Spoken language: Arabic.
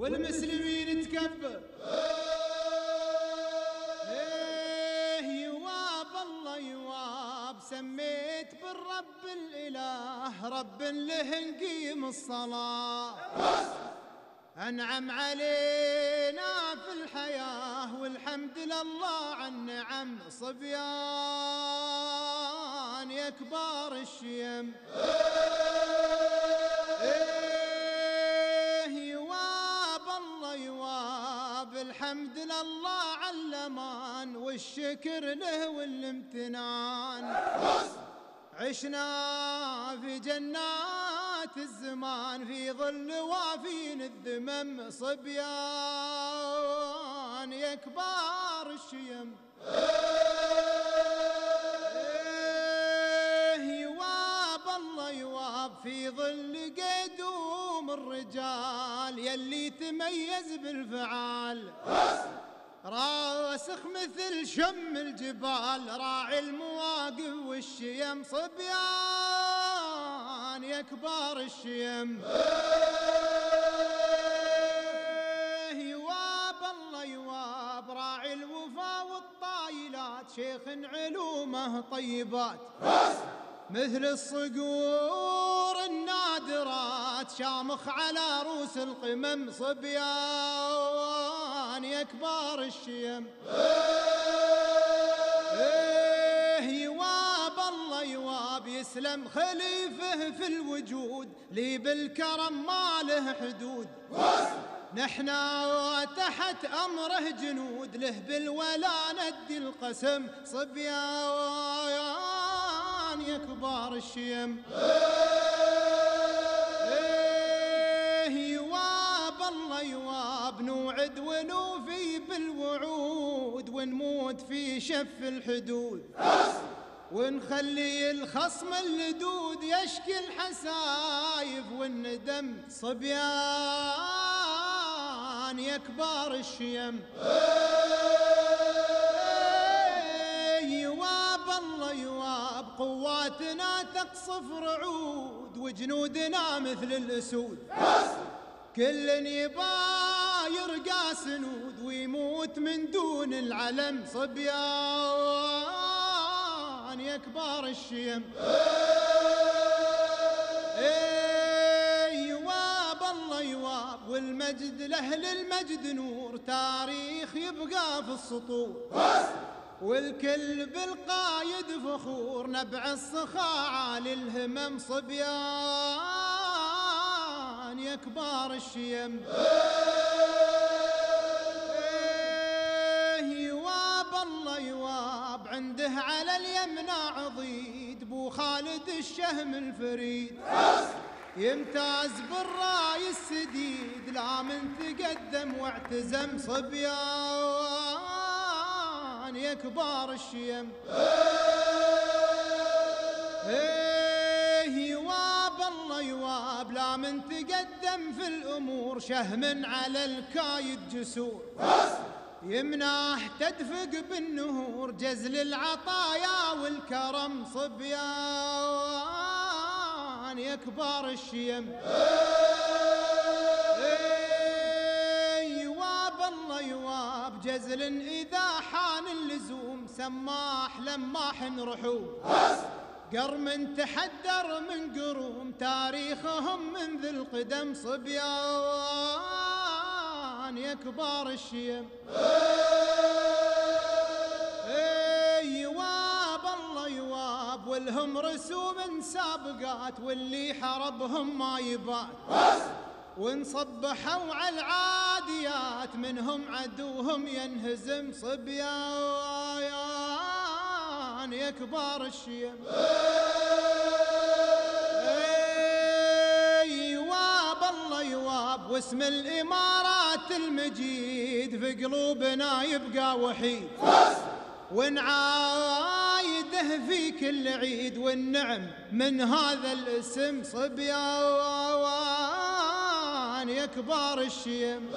والمسلمين تكبر. إيه يواب الله يواب. سميت بالرب الإله رب له نقيم الصلاة. أنعم علينا في الحياة والحمد لله عن نعم صبيان يا كبار الشيم. الحمد لله على الأمان والشكر له والامتنان. عشنا في جنات الزمان في ظل وافين الذمم صبيان يا كبار الشيم. إيه يواب الله يواب في ظل الرجال يلي تميز بالفعال. راسخ مثل شم الجبال راعي المواقف والشيم صبيان يا كبار الشيم. يواب الله يواب راعي الوفا والطايلات شيخ علومه طيبات. مثل الصقور النادرات شامخ على روس القمم صبيان يا كبار الشيم. إيه يواب الله يواب يسلم خليفه في الوجود لي بالكرم ما له حدود. نحنا تحت أمره جنود له بالولا ندي القسم صبيان يا كبار الشيم. يواب الله يواب نوعد ونوفي بالوعود ونموت في شف الحدود. ونخلي الخصم اللدود يشكي الحسايف والندم صبيان يا كبار الشيم. يواب الله يواب قواتنا تقصف رعود وجنودنا مثل الأسود. كل يبا يرقى سنود ويموت من دون العلم صبيان يا كبار الشيم. يواب الله يواب والمجد لأهل المجد نور تاريخ يبقى في السطور. والكل بالقايد فخور نبع الصخاعة للهمم صبيان. يا كبار الشيم. إيه يواب الله يواب عنده على اليمنى عضيد. بو خالد الشهم الفريد. يمتاز بالرأي السديد. لا من تقدم واعتزم صبيان. يا كبار الشيم. تقدم في الأمور شهم على الكايد جسور. يمناه تدفق بالنهور جزل العطايا والكرم صبيان يا كبار الشيم يواب الله يواب جزل إذا حان اللزوم سماح لماح رحوم. قرم تحدر من قروم تاريخهم من ذي القدم صبيان يا كبار الشيم يواب الله يواب والهم رسوم سابقات واللي حربهم ما يبات. وانصبحوا على العاديات منهم عدوهم ينهزم صبيان. يا كبار الشيم يواب الله يواب واسم الإمارات المجيد في قلوبنا يبقى وحيد. ونعايده في كل عيد والنعم من هذا الاسم صبيان يا كبار الشيم